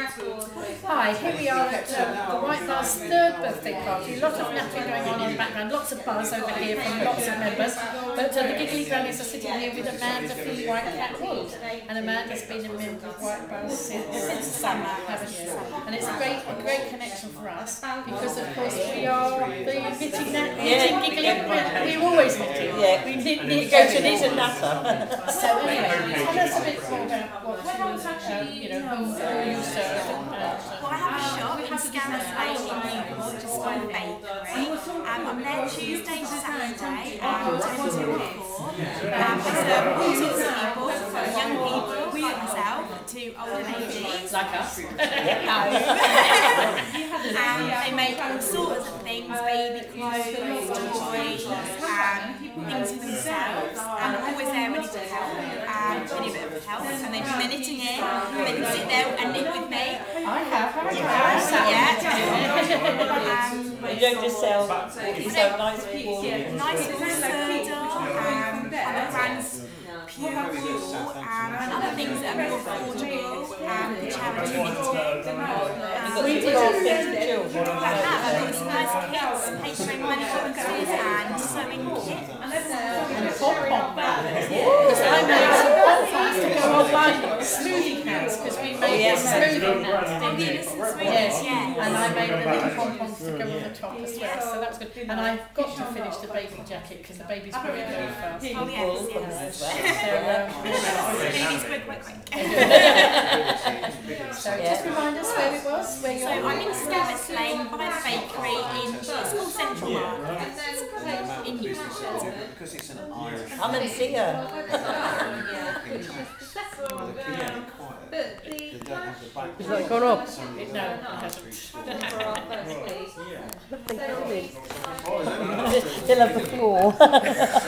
Hi, here we are at um, the Wight Buzz third birthday party. A lot of napping going on in the background, lots of buzz over here from lots of members. But uh, the Giggly Grannies are sitting here with Amanda from Wightcat Wools. And Amanda's been a member of Wight Buzz since, since summer, haven't you? And it's a great, a great connection for us because, of course, we are the knitting, na- knitting Giggly We're, we're always knitting. Yeah. We knit, knit, go to these and natter. So anyway, tell us a bit more about what um, you know, who, who you serve and, Well, I have a shop in Scarrots Lane in Newport, just by the bakery. Um, I'm there Tuesday to Saturday, um, 10 till 4. Um, I serve all sorts of people, from young people like myself to older ladies. like us. Um, they make all sorts of things, baby clothes, toys, um, things for themselves. And I'm always there ready to help, um, any bit of help. And they bring their knitting in, they can sit there and knit with me. I have, haven't I? I sat Yeah. You don't just sell, you sell nice people. nice little soda, um, pomegranate, pure um, and other things that are more affordable, um, for charity knitting. Um, We did all things for children. I have, I've got some nice kits, pastry money boxes and sewing kits. Because I made some pom-poms to go on like smoothie cans because we made Yes. a smoothie cans, Oh, didn't the innocent sweets, Yes, yeah. and I made the little pom-poms to go on the top as well, so that's good. And I've got to finish the baby jacket because the baby's growing very fast. Oh yes, yes. So, um, Babies quick, quick, quick. so just remind us where it was, where So you're. I'm in Scarrots Lane by the bakery in, it's called Central Market. In Newport. Because it's an don't have the back. Has that gone up? So No, it hasn't. Still have the floor.